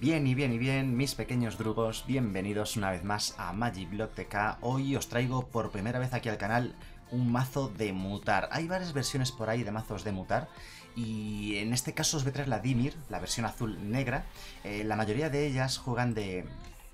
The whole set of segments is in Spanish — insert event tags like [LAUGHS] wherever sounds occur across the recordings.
Bien y bien y bien, mis pequeños drugos, bienvenidos una vez más a Magic Block TK. Hoy os traigo por primera vez aquí al canal un mazo de mutar. Hay varias versiones por ahí de mazos de mutar y en este caso os voy a traer la Dimir, la versión azul negra. Eh, la mayoría de ellas juegan de,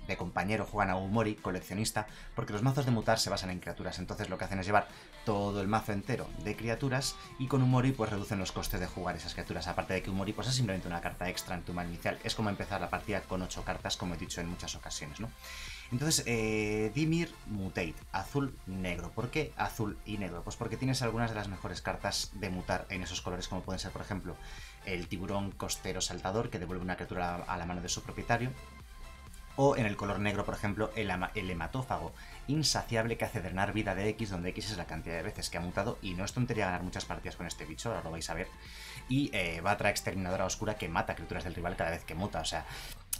de compañero juegan a Umori, coleccionista, porque los mazos de mutar se basan en criaturas, entonces lo que hacen es llevar todo el mazo entero de criaturas y con Umori pues reducen los costes de jugar esas criaturas, aparte de que Umori pues es simplemente una carta extra en tu mano inicial, es como empezar la partida con 8 cartas, como he dicho en muchas ocasiones, ¿no? Entonces, eh, Dimir Mutate, azul-negro. ¿Por qué azul y negro? Pues porque tienes algunas de las mejores cartas de mutar en esos colores, como pueden ser, por ejemplo, el tiburón costero saltador, que devuelve una criatura a la mano de su propietario, o en el color negro, por ejemplo, el, hematófago insaciable que hace drenar vida de X, donde X es la cantidad de veces que ha mutado, y no es tontería ganar muchas partidas con este bicho, ahora lo vais a ver. Y eh, va a traer exterminadora oscura que mata criaturas del rival cada vez que muta, o sea,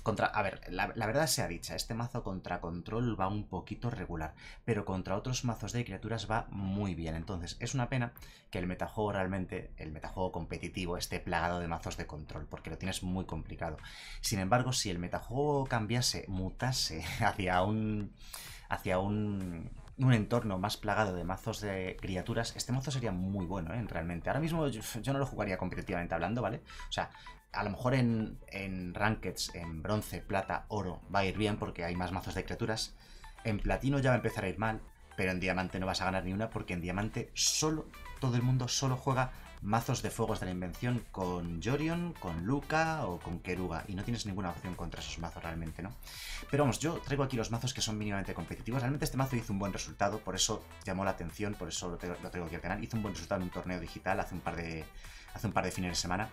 contra, a ver, la, verdad sea dicha, este mazo contra control va un poquito regular, pero contra otros mazos de criaturas va muy bien. Entonces, es una pena que el metajuego realmente, el metajuego competitivo, esté plagado de mazos de control, porque lo tienes muy complicado. Sin embargo, si el metajuego cambiase, mutase [LAUGHS] hacia un. hacia un un entorno más plagado de mazos de criaturas, este mazo sería muy bueno, ¿eh? Realmente. Ahora mismo yo, yo, no lo jugaría competitivamente hablando, ¿vale? O sea, a lo mejor en, en Rankeds, en bronce, plata, oro, va a ir bien porque hay más mazos de criaturas. En platino ya va a empezar a ir mal, pero en diamante no vas a ganar ni una porque en diamante solo, todo el mundo solo juega mazos de fuegos de la invención con Jorion, con Luca o con Keruga y no tienes ninguna opción contra esos mazos realmente, ¿no? Pero vamos, yo traigo aquí los mazos que son mínimamente competitivos. Realmente este mazo hizo un buen resultado, por eso llamó la atención, por eso lo traigo, aquí al canal. Hizo un buen resultado en un torneo digital hace un par de, hace un par de fines de semana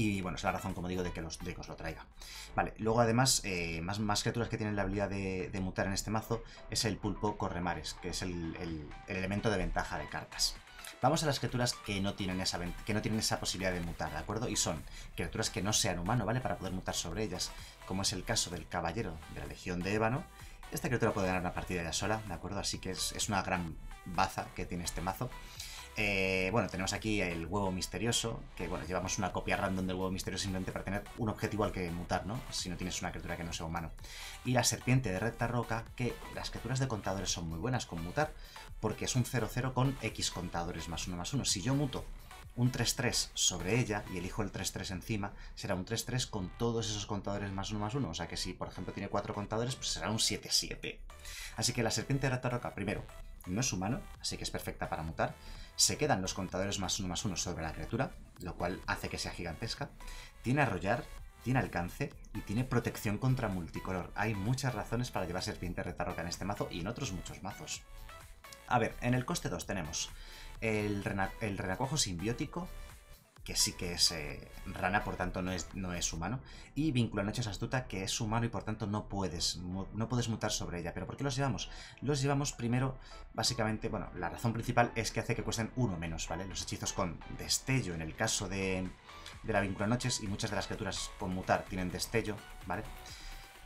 y bueno, es la razón, como digo, de que, los, de os lo traiga. Vale, luego además, eh, más, más, criaturas que tienen la habilidad de, mutar en este mazo es el pulpo corremares, que es el, elemento de ventaja de cartas. Vamos a las criaturas que no, tienen esa, que no tienen esa posibilidad de mutar, ¿de acuerdo? Y son criaturas que no sean humano, ¿vale? Para poder mutar sobre ellas, como es el caso del caballero de la Legión de Ébano. Esta criatura puede ganar una partida ya sola, ¿de acuerdo? Así que es, es una gran baza que tiene este mazo. Eh, bueno, tenemos aquí el huevo misterioso, que bueno, llevamos una copia random del huevo misterioso simplemente para tener un objetivo al que mutar, ¿no? Si no tienes una criatura que no sea humano. Y la serpiente de recta roca, que las criaturas de contadores son muy buenas con mutar, porque es un 0-0 con X contadores más 1 más 1. Si yo muto un 3-3 sobre ella y elijo el 3-3 encima, será un 3-3 con todos esos contadores más 1 más 1. O sea que si, por ejemplo, tiene 4 contadores, pues será un 7-7. Así que la serpiente de recta roca, primero, no es humano, así que es perfecta para mutar se quedan los contadores más uno más uno sobre la criatura, lo cual hace que sea gigantesca. Tiene arrollar, tiene alcance y tiene protección contra multicolor. Hay muchas razones para llevar serpiente retarroca en este mazo y en otros muchos mazos. A ver, en el coste 2 tenemos el, el renacuajo simbiótico, que sí que es eh, rana, por tanto no es, no es humano. Y Vínculo Noches Astuta, que es humano y por tanto no puedes, no puedes mutar sobre ella. ¿Pero por qué los llevamos? Los llevamos primero, básicamente, bueno, la razón principal es que hace que cuesten uno menos, ¿vale? Los hechizos con destello, en el caso de, de la Vínculo Noches, y muchas de las criaturas con mutar tienen destello, ¿vale?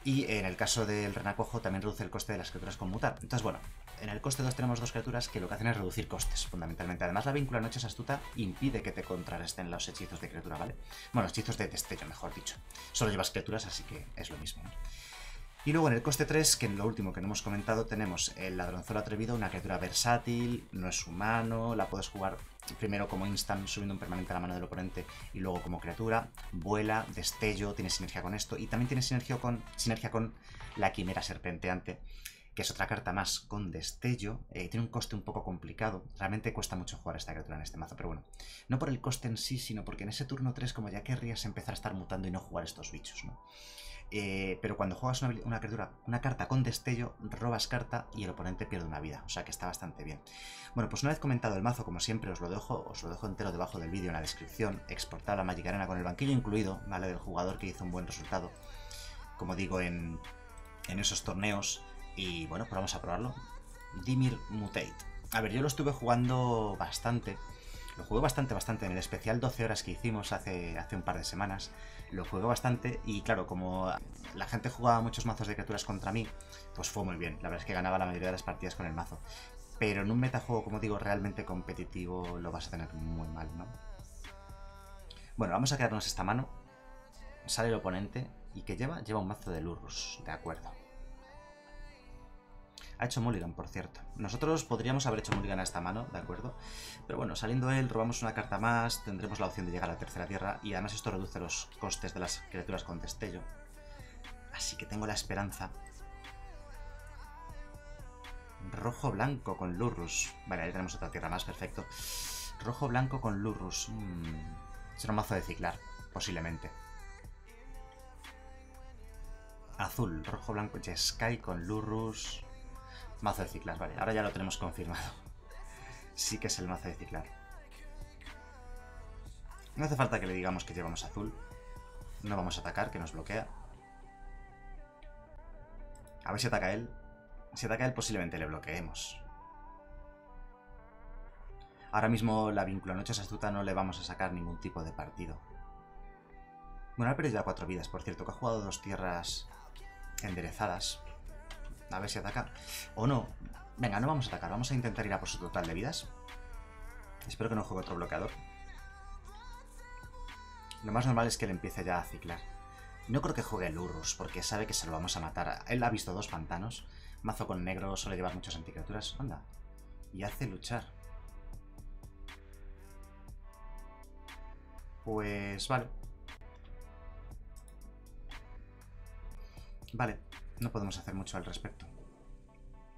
Y en el caso del renacojo también reduce el coste de las criaturas con mutar. Entonces, bueno, en el coste 2 tenemos dos criaturas que lo que hacen es reducir costes, fundamentalmente. Además, la víncula Noches Astuta impide que te contrarresten los hechizos de criatura, ¿vale? Bueno, hechizos de destello, mejor dicho. Solo llevas criaturas, así que es lo mismo. Y luego en el coste 3, que en lo último que no hemos comentado, tenemos el ladronzuelo atrevido, una criatura versátil, no es humano, la puedes jugar primero como instant subiendo un permanente a la mano del oponente y luego como criatura, vuela, destello, tiene sinergia con esto y también tiene sinergia con, sinergia con la quimera serpenteante que es otra carta más con destello. Eh, tiene un coste un poco complicado. Realmente cuesta mucho jugar esta criatura en este mazo, pero bueno. No por el coste en sí, sino porque en ese turno 3 como ya querrías empezar a estar mutando y no jugar estos bichos, ¿no? Eh, pero cuando juegas una, criatura, una carta con destello, robas carta y el oponente pierde una vida. O sea que está bastante bien. Bueno, pues una vez comentado el mazo, como siempre, os lo dejo, os lo dejo entero debajo del vídeo en la descripción. Exportar la Magic Arena con el banquillo incluido, ¿vale? Del jugador que hizo un buen resultado. Como digo, en, en esos torneos. Y bueno, pues vamos a probarlo. Dimir Mutate. A ver, yo lo estuve jugando bastante. Lo jugué bastante, bastante. En el especial 12 horas que hicimos hace, hace un par de semanas. Lo jugué bastante. Y claro, como la gente jugaba muchos mazos de criaturas contra mí, pues fue muy bien. La verdad es que ganaba la mayoría de las partidas con el mazo. Pero en un metajuego, como digo, realmente competitivo, lo vas a tener muy mal, ¿no? Bueno, vamos a quedarnos esta mano. Sale el oponente. ¿Y que lleva? Lleva un mazo de Lurrus, de acuerdo. Ha hecho Mulligan, por cierto. Nosotros podríamos haber hecho Mulligan a esta mano, ¿de acuerdo? Pero bueno, saliendo él, robamos una carta más, tendremos la opción de llegar a la tercera tierra y además esto reduce los costes de las criaturas con destello. Así que tengo la esperanza. Rojo-blanco con Lurrus. Vale, ahí tenemos otra tierra más, perfecto. Rojo-blanco con Lurrus. Mm, será un mazo de ciclar, posiblemente. Azul, rojo-blanco, Jeskai con Lurrus. Mazo de ciclar, vale. Ahora ya lo tenemos confirmado. [LAUGHS] Sí que es el mazo de ciclar. No hace falta que le digamos que llevamos azul. No vamos a atacar, que nos bloquea. A ver si ataca él. Si ataca él, posiblemente le bloqueemos. Ahora mismo la vincula noches astuta no le vamos a sacar ningún tipo de partido. Bueno, ha perdido ya cuatro vidas, por cierto, que ha jugado dos tierras enderezadas. A ver si ataca. O no. Venga, no vamos a atacar. Vamos a intentar ir a por su total de vidas. Espero que no juegue otro bloqueador. Lo más normal es que él empiece ya a ciclar. No creo que juegue el Urrus, porque sabe que se lo vamos a matar. Él ha visto dos pantanos. Mazo con negro suele llevar muchas anticriaturas. Anda. Y hace luchar. Pues vale. Vale. No podemos hacer mucho al respecto.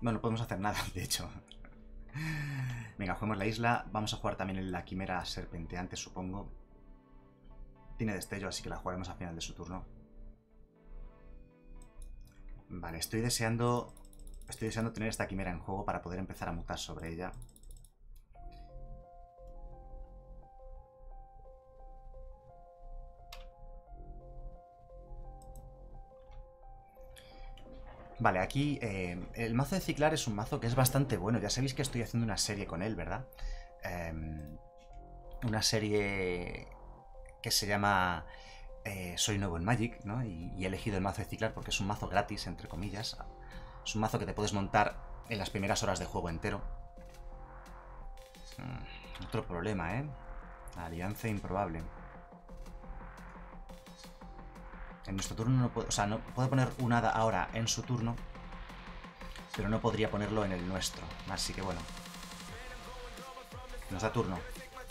Bueno, no podemos hacer nada, [LAUGHS] de hecho. Venga, juguemos la isla. Vamos a jugar también en la quimera serpenteante, supongo. Tiene destello, así que la jugaremos al final de su turno. Vale, estoy deseando... Estoy deseando tener esta quimera en juego para poder empezar a mutar sobre ella. Vale, aquí eh, el mazo de Ciclar es un mazo que es bastante bueno. Ya sabéis que estoy haciendo una serie con él, ¿verdad? Em, una serie que se llama eh, Soy nuevo en Magic, ¿no? Y, he elegido el mazo de Ciclar porque es un mazo gratis, entre comillas. Es un mazo que te puedes montar en las primeras horas de juego entero. Mm, otro problema, ¿eh? Alianza improbable. En nuestro turno no puedo... O sea, no puedo poner un hada ahora en su turno, pero no podría ponerlo en el nuestro. Así que bueno. Nos da turno.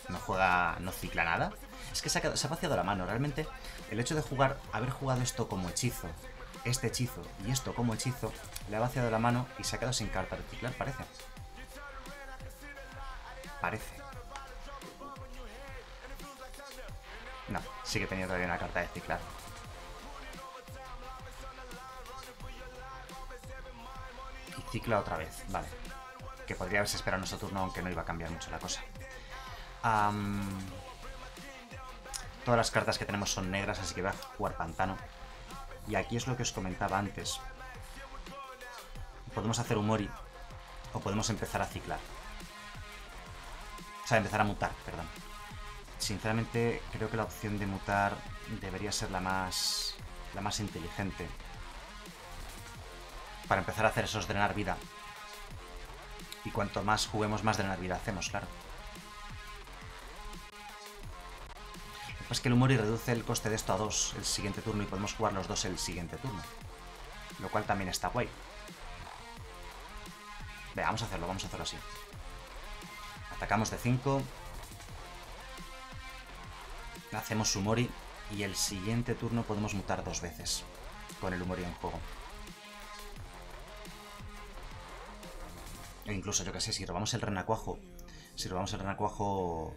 No juega... no cicla nada. Es que se ha, se ha vaciado la mano. Realmente, el hecho de jugar, haber jugado esto como hechizo, este hechizo y esto como hechizo, le ha vaciado la mano y se ha quedado sin carta de ciclar, parece. Parece. No, sí que tenía todavía una carta de ciclar. Cicla otra vez, vale. Que podría haberse esperado nuestro turno, aunque no iba a cambiar mucho la cosa. todas las cartas que tenemos son negras, así que voy a jugar pantano. Y aquí es lo que os comentaba antes. Podemos hacer un mori, o podemos empezar a ciclar. O sea, empezar a mutar, perdón. Sinceramente, creo que la opción de mutar debería ser la más, la más inteligente para empezar a hacer esos drenar vida. Y cuanto más juguemos, más drenar vida hacemos, claro. Es que el humor y reduce el coste de esto a 2 el siguiente turno y podemos jugar los dos el siguiente turno. Lo cual también está guay. Venga, vamos a hacerlo, vamos a hacerlo así. Atacamos de 5. Hacemos Humori y el siguiente turno podemos mutar dos veces con el Humori en juego. E incluso, yo que sé, si robamos el renacuajo, si robamos el renacuajo,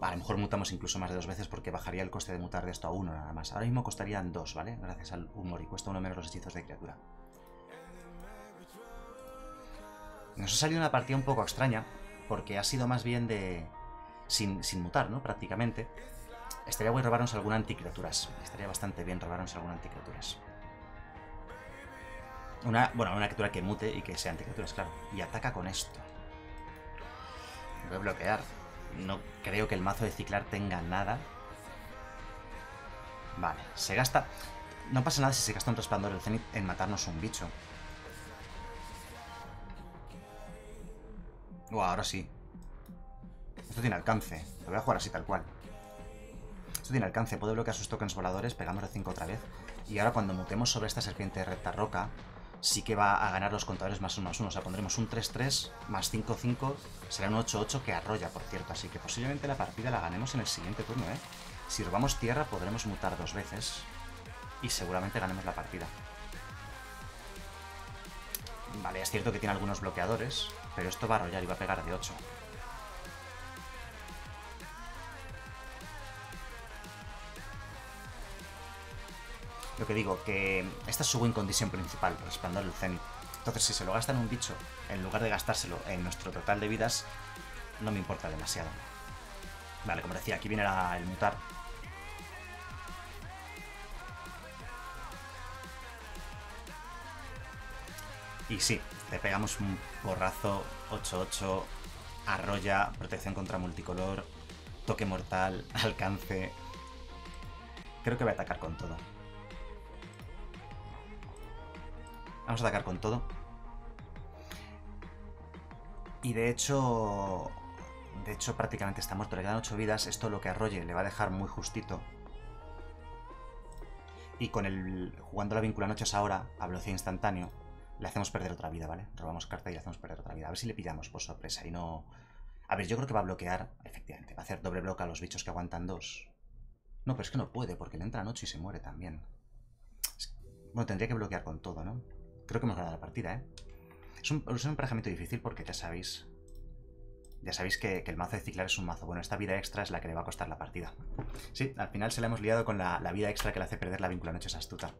a lo mejor mutamos incluso más de dos veces porque bajaría el coste de mutar de esto a uno nada más. Ahora mismo costarían dos, ¿vale? Gracias al humor y cuesta uno menos los hechizos de criatura. Nos ha salido una partida un poco extraña, porque ha sido más bien de... sin, sin mutar, ¿no? Prácticamente. Estaría bueno robarnos alguna anticriaturas. Estaría bastante bien robarnos alguna anticriaturas. Una, bueno, una criatura que mute y que sea anticriaturas, claro. Y ataca con esto. Voy a bloquear. No creo que el mazo de ciclar tenga nada. Vale, se gasta... No pasa nada si se gasta un resplandor del cenit en matarnos un bicho. Wow, ahora sí. Esto tiene alcance. Lo voy a jugar así tal cual. Esto tiene alcance. Puede bloquear sus tokens voladores pegándole 5 otra vez. Y ahora cuando mutemos sobre esta serpiente de recta roca, sí que va a ganar los contadores más 1 más 1. O sea, pondremos un 3-3 más 5-5, será un 8-8 que arrolla, por cierto. Así que posiblemente la partida la ganemos en el siguiente turno, ¿eh? Si robamos tierra podremos mutar dos veces y seguramente ganemos la partida. Vale, es cierto que tiene algunos bloqueadores, pero esto va a arrollar y va a pegar de 8. Lo que digo, que esta es su win condition principal, resplandor el zenith. Entonces, si se lo gasta en un bicho, en lugar de gastárselo en nuestro total de vidas, no me importa demasiado. Vale, como decía, aquí viene el mutar. Y sí, te pegamos un borrazo 8-8, arrolla, protección contra multicolor, toque mortal, [LAUGHS] alcance. Creo que voy a atacar con todo. Vamos a atacar con todo. Y de hecho... De hecho, prácticamente está muerto. Le quedan 8 vidas. Esto lo que arrolle le va a dejar muy justito. Y con el... Jugando la vincula noches ahora, a velocidad instantáneo, le hacemos perder otra vida, ¿vale? Robamos carta y le hacemos perder otra vida. A ver si le pillamos por sorpresa y no... A ver, yo creo que va a bloquear, efectivamente. Va a hacer doble bloque a los bichos que aguantan dos. No, pero es que no puede, porque le entra noche y se muere también. Bueno, tendría que bloquear con todo, ¿no? Creo que hemos ganado la partida, ¿eh? Es un, es emparejamiento difícil porque ya sabéis... Ya sabéis que, el mazo de ciclar es un mazo. Bueno, esta vida extra es la que le va a costar la partida. Sí, al final se la hemos liado con la, vida extra que le hace perder la vincula noches astuta.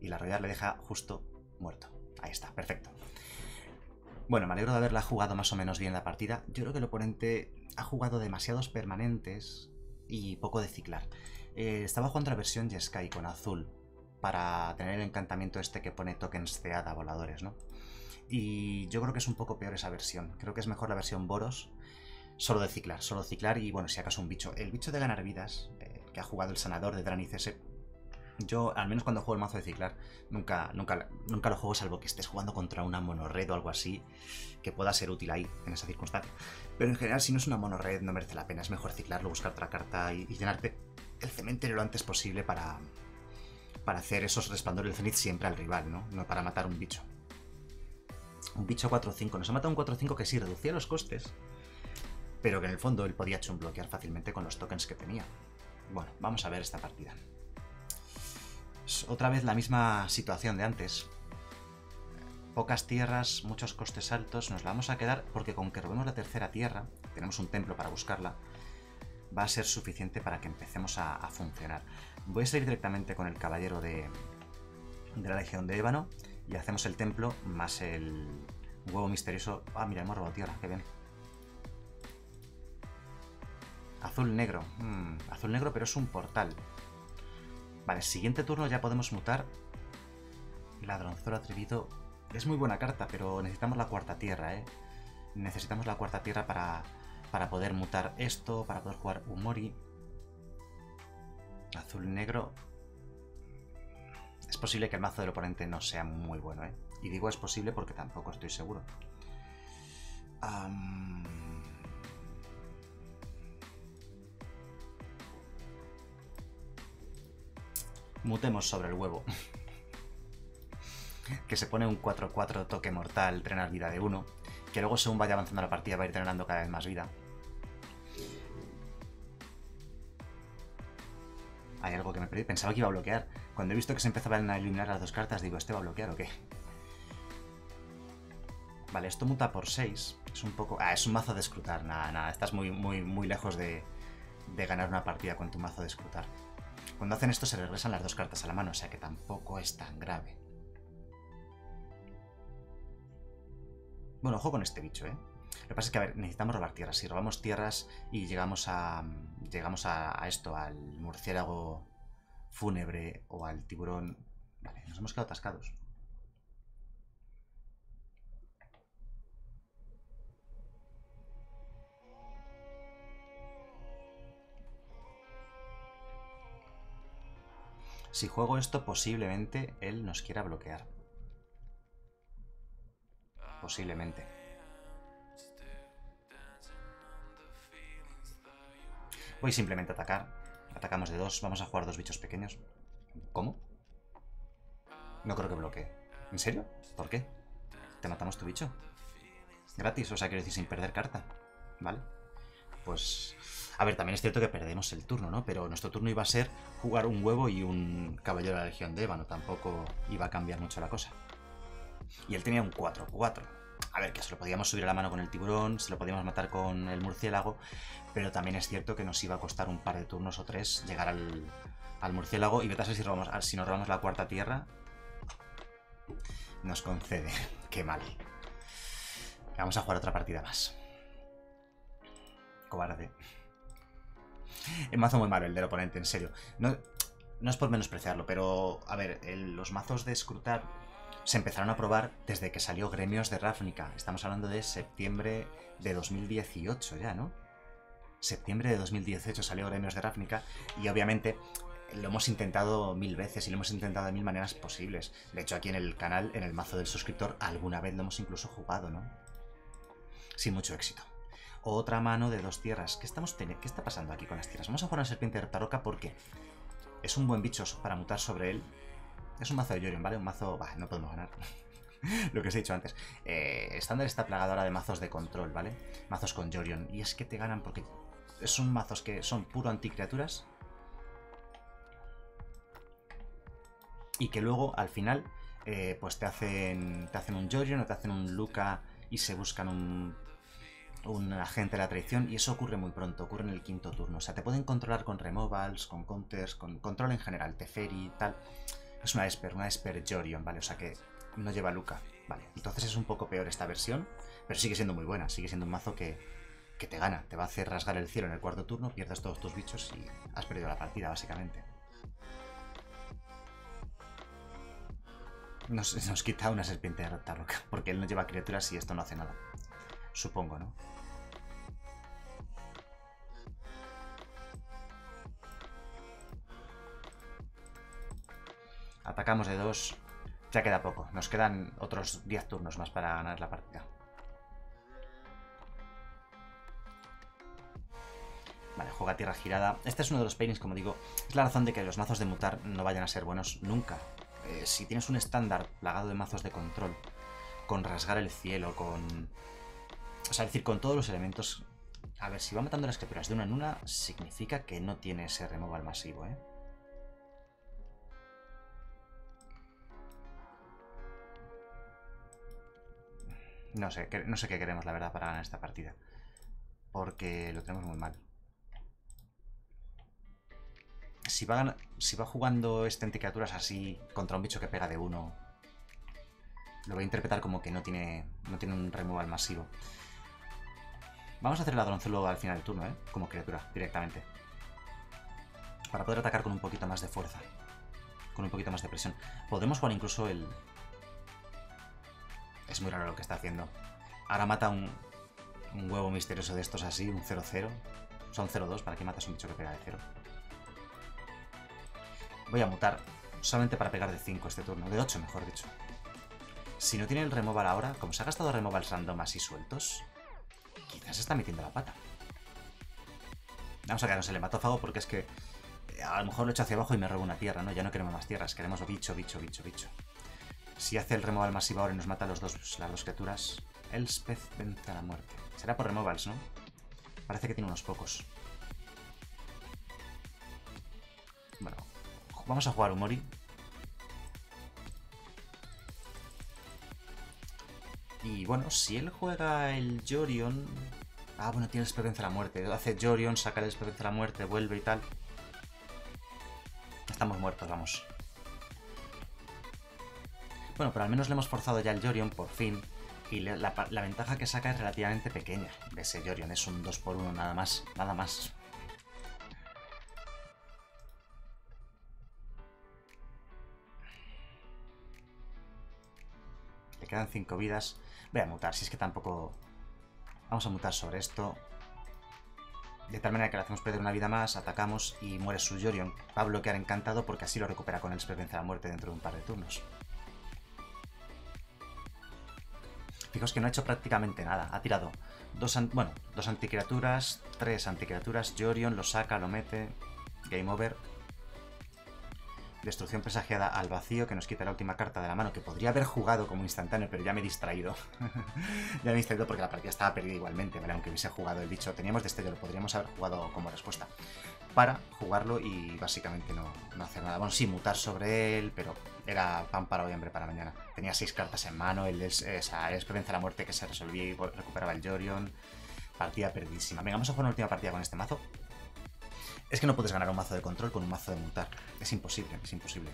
Y la royal le deja justo muerto. Ahí está, perfecto. Bueno, me alegro de haberla jugado más o menos bien la partida. Yo creo que el oponente ha jugado demasiados permanentes y poco de ciclar. Eh, estaba jugando la versión Jeskai con azul para tener el encantamiento este que pone tokens de hada voladores, ¿no? Y yo creo que es un poco peor esa versión. Creo que es mejor la versión Boros, solo de ciclar, solo ciclar y, bueno, si acaso un bicho. El bicho de ganar vidas, eh, que ha jugado el sanador de Dranis ese, yo, al menos cuando juego el mazo de ciclar, nunca, nunca, nunca lo juego salvo que estés jugando contra una monored o algo así que pueda ser útil ahí, en esa circunstancia. Pero en general, si no es una monored, no merece la pena. Es mejor ciclarlo, buscar otra carta y, y llenarte el cementerio lo antes posible para, para hacer esos resplandores del zenith siempre al rival, ¿no? No para matar un bicho. Un bicho 4-5. Nos ha matado un 4-5 que sí reducía los costes, pero que en el fondo él podía bloquear fácilmente con los tokens que tenía. Bueno, vamos a ver esta partida. otra vez la misma situación de antes. Pocas tierras, muchos costes altos, nos la vamos a quedar porque con que robemos la tercera tierra, tenemos un templo para buscarla, va a ser suficiente para que empecemos a funcionar. Voy a salir directamente con el caballero de, de la Legión de Ébano y hacemos el templo más el huevo misterioso. Ah, mira, hemos robado tierra, qué bien. Azul negro. Hmm, azul negro, pero es un portal. Vale, siguiente turno ya podemos mutar. Ladronzuelo atrevido. Es muy buena carta, pero necesitamos la cuarta tierra, ¿eh? Necesitamos la cuarta tierra para, para poder mutar esto, para poder jugar Umori. Azul negro. Es posible que el mazo del oponente no sea muy bueno, ¿eh? Y digo es posible porque tampoco estoy seguro. Mutemos sobre el huevo. [LAUGHS] que se pone un 4-4 toque mortal, drenar vida de 1. Que luego según vaya avanzando la partida va a ir drenando cada vez más vida. Hay algo que me perdí. Pensaba que iba a bloquear. Cuando he visto que se empezaban a eliminar las dos cartas, digo, ¿este va a bloquear o qué? Vale, esto muta por 6. Es un poco... Ah, es un mazo de escrutar. Nada, nada. Estás muy, muy, muy lejos de, de ganar una partida con tu mazo de escrutar. Cuando hacen esto se regresan las dos cartas a la mano, o sea que tampoco es tan grave. Bueno, ojo con este bicho, ¿eh? Lo que pasa es que, a ver, necesitamos robar tierras. Si robamos tierras y llegamos a. Llegamos a, esto, al murciélago fúnebre o al tiburón. Vale, nos hemos quedado atascados. Si juego esto, posiblemente él nos quiera bloquear. Posiblemente. Voy simplemente a atacar. Atacamos de dos. Vamos a jugar dos bichos pequeños. ¿Cómo? No creo que bloquee. ¿En serio? ¿Por qué? Te matamos tu bicho. Gratis, o sea, quiero decir, sin perder carta. ¿Vale? Pues... A ver, también es cierto que perdemos el turno, ¿no? Pero nuestro turno iba a ser jugar un huevo y un caballero de la Legión de Ébano. Tampoco iba a cambiar mucho la cosa. Y él tenía un 4-4. A ver, que se lo podíamos subir a la mano con el tiburón, se lo podíamos matar con el murciélago, pero también es cierto que nos iba a costar un par de turnos o tres llegar al, al murciélago y vete a si, robamos, si nos robamos la cuarta tierra. Nos concede. [LAUGHS] Qué mal. Vamos a jugar otra partida más. Cobarde. Es mazo muy malo el del oponente, en serio. No, no es por menospreciarlo, pero a ver, los mazos de escrutar se empezaron a probar desde que salió Gremios de Ravnica. Estamos hablando de septiembre de 2018 ya, ¿no? Septiembre de 2018 salió Gremios de Ravnica y obviamente lo hemos intentado mil veces y lo hemos intentado de mil maneras posibles. De hecho, aquí en el canal, en el mazo del suscriptor, alguna vez lo hemos incluso jugado, ¿no? Sin mucho éxito. Otra mano de dos tierras. ¿Qué, estamos ¿Qué está pasando aquí con las tierras? Vamos a jugar a serpiente de Taroca porque es un buen bicho para mutar sobre él. Es un mazo de Yorion, ¿vale? Un mazo... Bah, no podemos ganar. [LAUGHS] Lo que os he dicho antes. Eh, estándar está plagado ahora de mazos de control, ¿vale? Mazos con Yorion. Y es que te ganan porque son mazos que son puro anticriaturas y que luego al final eh, pues te hacen, te hacen un Jorion o te hacen un Luca y se buscan un, un agente de la traición y eso ocurre muy pronto, ocurre en el quinto turno. O sea, te pueden controlar con removals, con counters, con control en general, Teferi y tal. Es una Esper, una Esper Jorion, ¿vale? O sea que no lleva Luca, ¿vale? Entonces es un poco peor esta versión, pero sigue siendo muy buena, sigue siendo un mazo que, que te gana, te va a hacer rasgar el cielo en el cuarto turno, pierdes todos tus bichos y has perdido la partida, básicamente. Nos, quita una serpiente de roca, porque él no lleva criaturas y esto no hace nada. Supongo, ¿no? Atacamos de dos. Ya queda poco. Nos quedan otros 10 turnos más para ganar la partida. Vale, juega tierra girada. Este es uno de los paintings, como digo. Es la razón de que los mazos de mutar no vayan a ser buenos nunca. Eh, si tienes un estándar plagado de mazos de control, con rasgar el cielo, con... O sea, es decir, con todos los elementos... A ver, si va matando las criaturas de una en una, significa que no tiene ese removal masivo, ¿eh? No sé, no sé qué queremos, la verdad, para ganar esta partida. Porque lo tenemos muy mal si va, si va jugando este anticriaturas así contra un bicho que pega de uno, lo voy a interpretar como que no tiene, no tiene un removal masivo. Vamos a hacer el ladronzuelo al final del turno, ¿eh? Como criatura, directamente. Para poder atacar con un poquito más de fuerza. Con un poquito más de presión. Podemos jugar incluso el... Es muy raro lo que está haciendo. Ahora mata un, un huevo misterioso de estos así, un 0-0. Son 0-2, ¿para qué matas un bicho que pega de 0? Voy a mutar solamente para pegar de 5 este turno, de 8 mejor dicho. Si no tiene el removal ahora, como se ha gastado removals random así sueltos, quizás está metiendo la pata. Vamos a quedarnos el hematófago porque es que eh, a lo mejor lo echo hacia abajo y me robo una tierra, ¿no? Ya no queremos más tierras, queremos bicho, bicho, bicho, bicho. Si hace el removal masivo ahora y nos mata a los dos, las dos criaturas, Elspeth vence a la muerte. Será por removals, ¿no? Parece que tiene unos pocos. Bueno, Vamos a jugar Umori. Y bueno, si él juega el Jorion... Ah, bueno, tiene experiencia a la muerte. Hace Jorion, saca el experiencia a la muerte, vuelve y tal. Estamos muertos, vamos. Bueno, pero al menos le hemos forzado ya el Jorion, por fin. Y la, ventaja que saca es relativamente pequeña de ese Jorion. Es un 2x1 nada más, nada más. quedan 5 vidas. Voy a mutar, si es que tampoco... Vamos a mutar sobre esto. De tal manera que le hacemos perder una vida más, atacamos y muere su Jorion. Va a bloquear encantado porque así lo recupera con el experiencia de la muerte dentro de un par de turnos. Fijaos que no ha hecho prácticamente nada. Ha tirado dos, bueno, dos anticriaturas, tres anticriaturas. Jorion lo saca, lo mete. Game over. Destrucción presagiada al vacío, que nos quita la última carta de la mano, que podría haber jugado como instantáneo, pero ya me he distraído. [LAUGHS] ya me he distraído porque la partida estaba perdida igualmente, ¿vale? Aunque hubiese jugado el bicho. Teníamos destello, lo podríamos haber jugado como respuesta. Para jugarlo y básicamente no, hacer nada. Bueno, sí, mutar sobre él, pero era pan para hoy, hambre para mañana. Tenía seis cartas en mano, el, esa, experiencia de la muerte que se resolvía y recuperaba el Jorion. Partida perdidísima. Venga, vamos a jugar una última partida con este mazo. Es que no puedes ganar un mazo de control con un mazo de mutar. Es imposible, es imposible.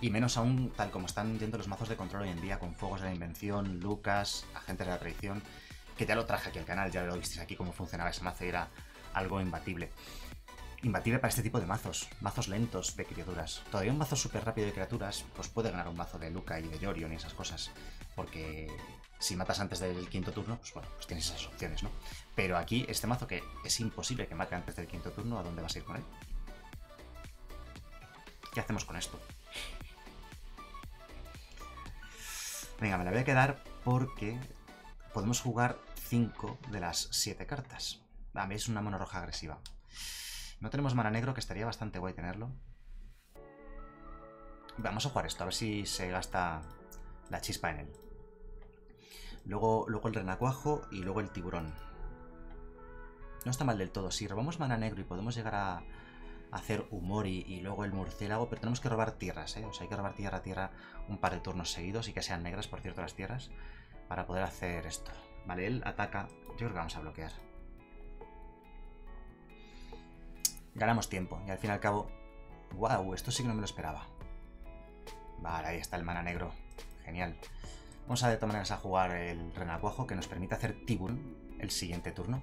Y menos aún tal como están yendo los mazos de control hoy en día, con Fuegos de la Invención, Lucas, Agentes de la Traición, que ya lo traje aquí al canal, ya lo visteis aquí cómo funcionaba ese mazo y era algo imbatible. Imbatible para este tipo de mazos, mazos lentos de criaturas. Todavía un mazo súper rápido de criaturas, pues puede ganar un mazo de Luca y de Yorion y esas cosas, porque si matas antes del quinto turno, pues bueno, pues tienes esas opciones, ¿no? Pero aquí, este mazo que es imposible que mate antes del quinto turno, ¿a dónde vas a ir con él? ¿Qué hacemos con esto? Venga, me la voy a quedar porque podemos jugar 5 de las 7 cartas. A mí es una mano roja agresiva. No tenemos mana negro, que estaría bastante guay tenerlo. Vamos a jugar esto, a ver si se gasta la chispa en él. Luego, luego el renacuajo y luego el tiburón. No está mal del todo. Si robamos mana negro y podemos llegar a, hacer humori y luego el murciélago, pero tenemos que robar tierras, ¿eh? O sea, hay que robar tierra a tierra un par de turnos seguidos y que sean negras, por cierto, las tierras, para poder hacer esto. Vale, él ataca. Yo creo que vamos a bloquear. Ganamos tiempo y al fin y al cabo... ¡Wow! Esto sí que no me lo esperaba. Vale, ahí está el mana negro. Genial. Vamos a de todas maneras a jugar el renacuajo que nos permite hacer tiburón el siguiente turno.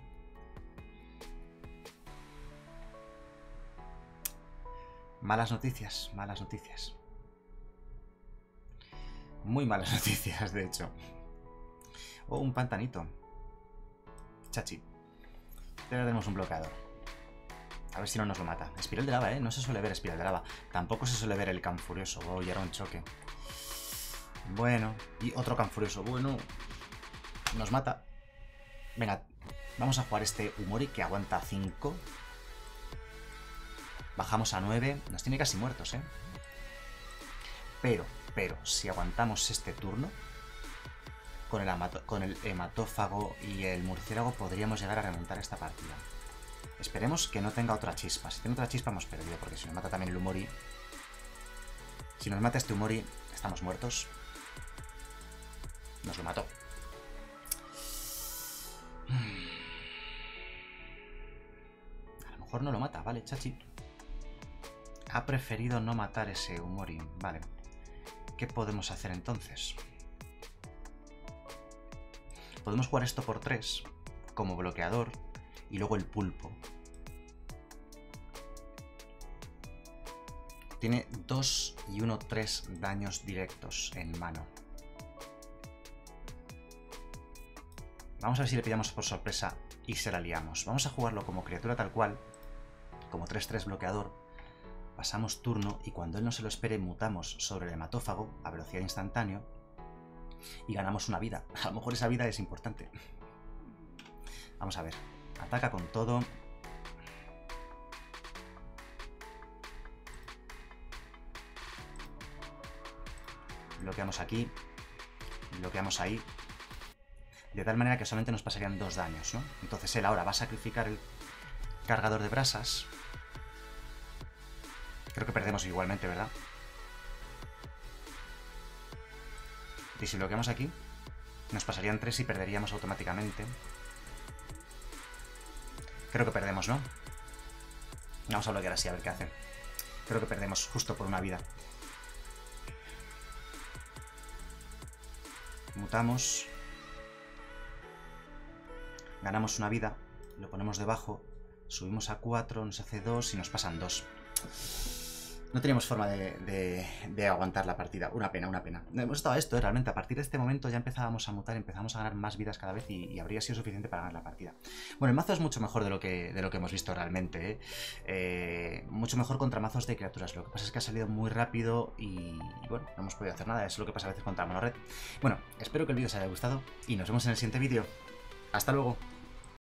Malas noticias, malas noticias. Muy malas [LAUGHS] noticias, de hecho. Oh, un pantanito. Chachi. tenemos un bloqueador. A ver si no nos lo mata. Espiral de lava, ¿eh? No se suele ver espiral de lava. Tampoco se suele ver el can furioso. Oh, y era un choque. Bueno, y otro can furioso. Bueno, nos mata. Venga, vamos a jugar este Humori que aguanta 5. Bajamos a 9. Nos tiene casi muertos, ¿eh? Pero, pero, si aguantamos este turno, con el hematófago y el murciélago podríamos llegar a remontar esta partida. Esperemos que no tenga otra chispa. Si tiene otra chispa hemos perdido, porque si nos mata también el Humori... Si nos mata este Humori, estamos muertos. Nos lo mató. A lo mejor no lo mata, vale, chachi. Ha preferido no matar ese Humorin, vale. ¿Qué podemos hacer entonces? Podemos jugar esto por 3, como bloqueador, y luego el pulpo. Tiene 2 y 1, 3 daños directos en mano. Vamos a ver si le pillamos por sorpresa y se la liamos. Vamos a jugarlo como criatura tal cual, como 3-3 bloqueador. Pasamos turno y cuando él no se lo espere mutamos sobre el hematófago a velocidad instantánea y ganamos una vida. [LAUGHS] A lo mejor esa vida es importante. Vamos a ver. Ataca con todo. Bloqueamos aquí. Bloqueamos ahí de tal manera que solamente nos pasarían dos daños, ¿no? Entonces él ahora va a sacrificar el cargador de brasas. Creo que perdemos igualmente, ¿verdad? Y si bloqueamos aquí, nos pasarían tres y perderíamos automáticamente. Creo que perdemos, ¿no? Vamos a bloquear así, a ver qué hace. Creo que perdemos justo por una vida. Mutamos. Ganamos una vida, lo ponemos debajo, subimos a 4, nos hace 2 y nos pasan 2. No teníamos forma de, aguantar la partida. Una pena, una pena. Hemos estado a esto, ¿eh? realmente. A partir de este momento ya empezábamos a mutar, empezamos a ganar más vidas cada vez y, habría sido suficiente para ganar la partida. Bueno, el mazo es mucho mejor de lo que, de lo que hemos visto realmente. ¿eh? Eh, mucho mejor contra mazos de criaturas. Lo que pasa es que ha salido muy rápido y, bueno, no hemos podido hacer nada. Es lo que pasa a veces contra Monored. Bueno, espero que el vídeo os haya gustado y nos vemos en el siguiente vídeo. Hasta luego.